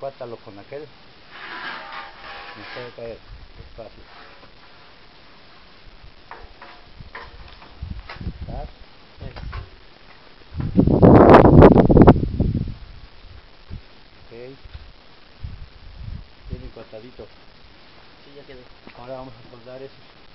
Cuátalo con aquel. No puede caer. Es fácil. Bien encuatadito. Sí, ya quedó. Ahora vamos a soldar eso.